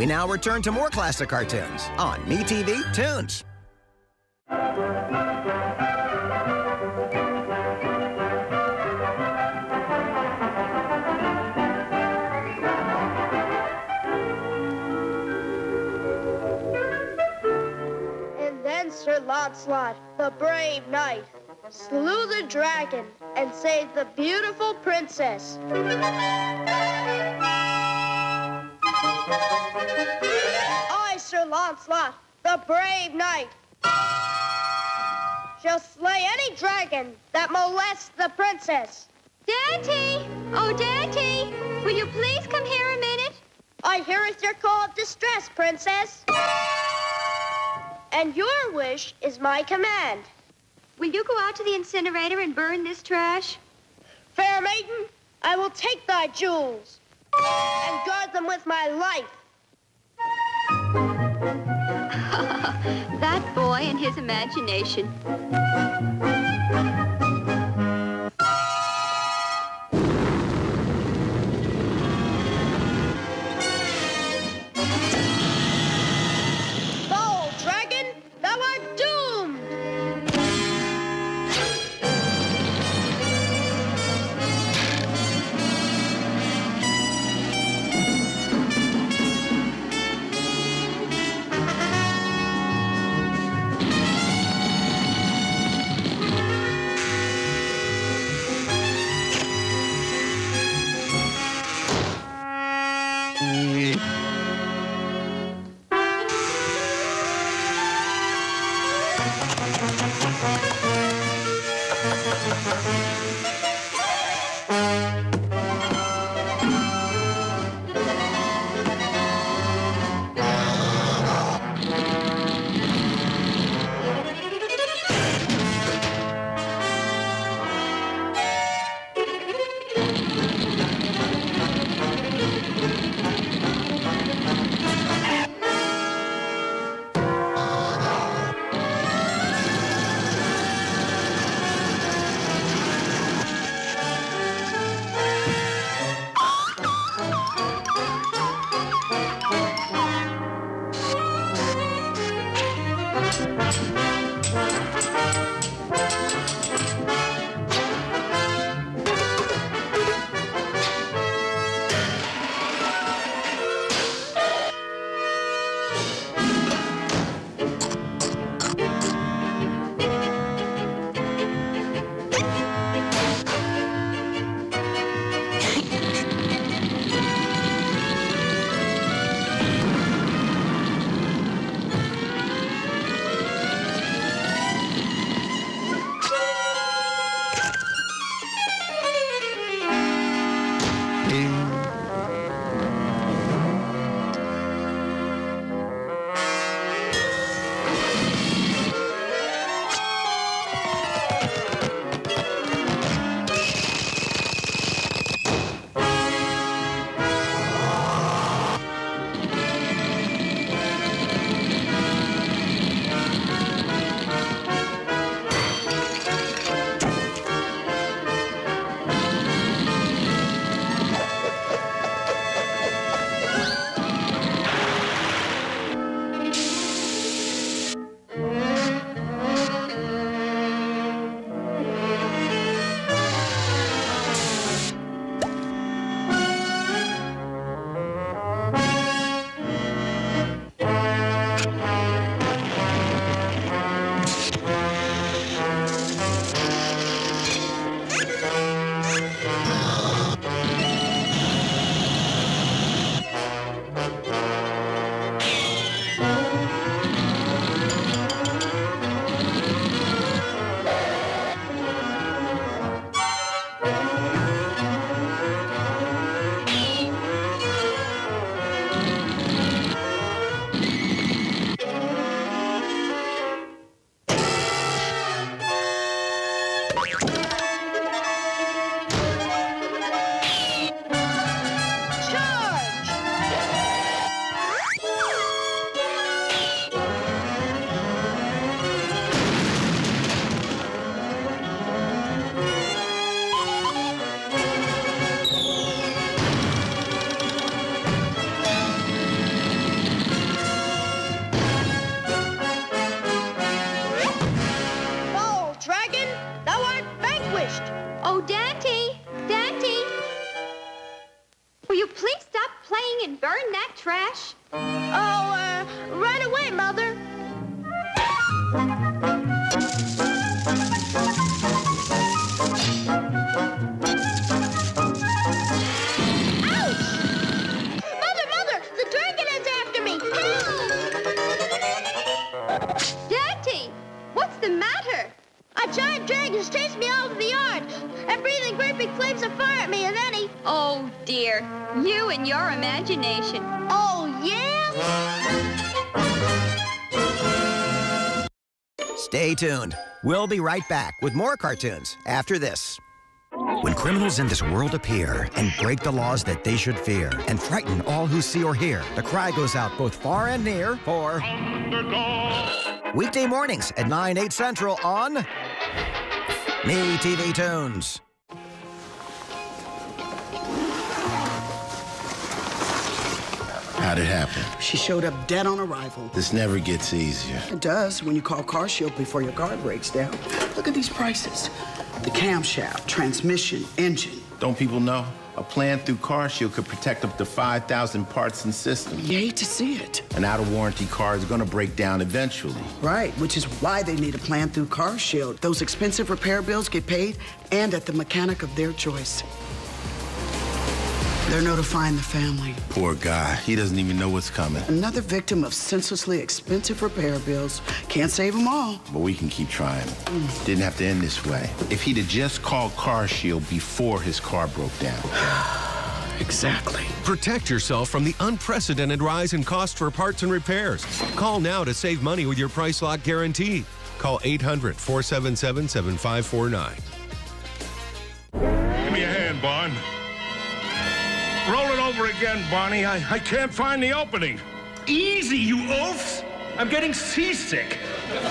We now return to more classic cartoons on MeTV Toons. And then Sir Launcelot, the brave knight, slew the dragon and saved the beautiful princess. The brave knight, shall slay any dragon that molests the princess. Dante! Oh, Dante! Will you please come here a minute? I heareth your call of distress, princess. And your wish is my command. Will you go out to the incinerator and burn this trash? Fair maiden, I will take thy jewels and guard them with my life. Boy and his imagination. squished. Oh, Dante! Dante! Will you please stop playing and burn that trash? Oh, uh, right away, Mother. Giant dragon's chased me all over the yard and breathing great big flames of fire at me, and then he... Oh, dear. You and your imagination. Oh, yeah? Stay tuned. We'll be right back with more cartoons after this. When criminals in this world appear and break the laws that they should fear and frighten all who see or hear, the cry goes out both far and near for weekday mornings at 9, 8 central on Me TV Toons. How'd it happen? She showed up dead on arrival. This never gets easier. It does when you call CarShield before your car breaks down. Look at these prices. The camshaft, transmission, engine. Don't people know? A plan through CarShield could protect up to 5,000 parts and systems. You hate to see it. An out-of-warranty car is gonna break down eventually. Right, which is why they need a plan through CarShield. Those expensive repair bills get paid and at the mechanic of their choice. They're notifying the family. Poor guy. He doesn't even know what's coming. Another victim of senselessly expensive repair bills. Can't save them all. But we can keep trying. Didn't have to end this way. If he'd have just called CarShield before his car broke down. Exactly. Protect yourself from the unprecedented rise in cost for parts and repairs. Call now to save money with your price lock guarantee. Call 800 477 7549. Give me a hand, Bon. Roll it over again, Barney. I, I can't find the opening. Easy, you oafs! I'm getting seasick.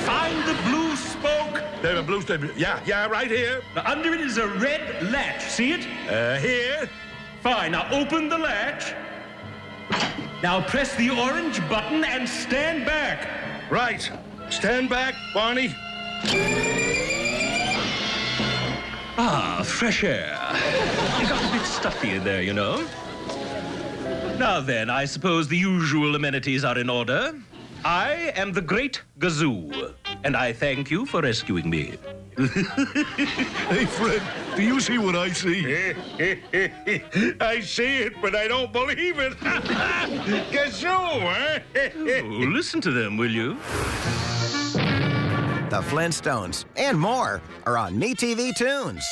Find the blue spoke. There's a blue stable. Yeah, yeah, right here. Now, under it is a red latch. See it? Uh, here. Fine. Now open the latch. Now press the orange button and stand back. Right. Stand back, Barney. Ah, fresh air. It got a bit stuffy in there, you know. Now then, I suppose the usual amenities are in order. I am the Great Gazoo, and I thank you for rescuing me. Hey, Fred, do you see what I see? I see it, but I don't believe it. Gazoo, eh? Oh, listen to them, will you? The Flintstones and more are on Me TV Toons.